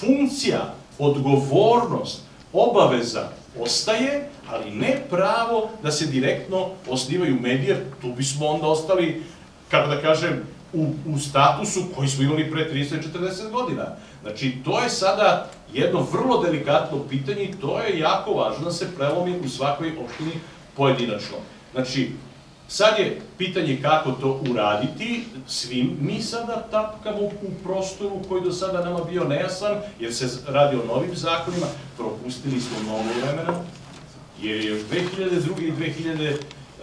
funkcija, odgovornost, obaveza ostaje, ali ne pravo da se direktno osnivaju medije, tu bismo onda ostali, kako da kažem, u, u statusu koji smo imali pre 30-40 godina. Znači, to je sada jedno vrlo delikatno pitanje i to je jako važno da se prelomi u svakoj opštini pojedinačno. Znači, sad je pitanje kako to uraditi, svi mi sada tapkamo u prostoru koji do sada nama bio nejasan, jer se radi o novim zakonima, propustili smo mnogo vremena, jer je još 2002. i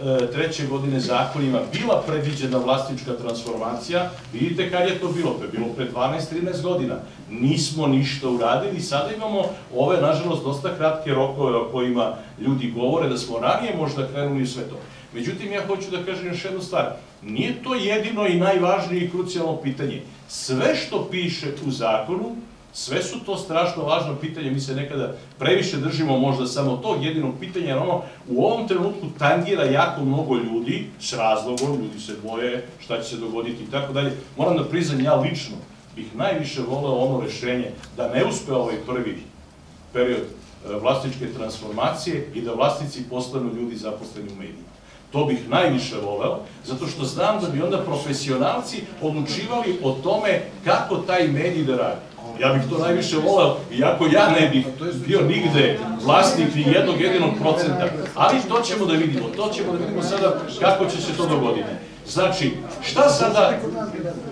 2003. godine zakonima bila predviđena vlasnička transformacija, vidite kad je to bilo, to je bilo pre 12-13 godina, nismo ništa uradili, sada imamo ove, nažalost, dosta kratke rokove o kojima ljudi govore, da smo ranije možda krenuli u sve to. Međutim, ja hoću da kažem još jednu stvar, nije to jedino i najvažnije i krucijalno pitanje. Sve što piše u zakonu, Sve su to strašno važno pitanje, mi se nekada previše držimo možda samo tog jedinog pitanja, jer ono u ovom trenutku tangira jako mnogo ljudi, s razlogom, ljudi se boje šta će se dogoditi i tako dalje. Moram da priznam, ja lično bih najviše voleo ono rešenje da ne uspe ovaj prvi period e, vlasničke transformacije i da vlasnici postanu ljudi zaposleni u medijima. To bih najviše voleo, zato što znam da bi onda profesionalci odlučivali o tome kako taj medij da radi. Ja bih to najviše voleo, iako ja ne bih bio nigde vlasnik ni jednog jedinog procenta. Ali to ćemo da vidimo, to ćemo da vidimo sada kako će se to dogoditi. Znači, šta sada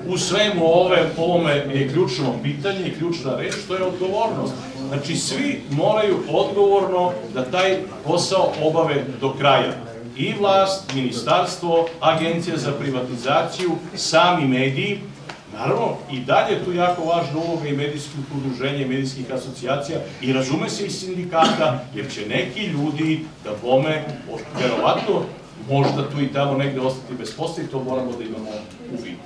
u svemu ove, ovome je ključno pitanje i ključna reč, to je odgovornost. Znači, svi moraju odgovorno da taj posao obave do kraja i vlast, ministarstvo, agencija za privatizaciju, sami mediji, Naravno, i dalje tu jako važna uloga i medijskih udruženja i medijskih asocijacija i razume se i sindikata, jer će neki ljudi da bome, verovatno, možda tu i tamo negde ostati bez posla i to moramo da imamo u vidu.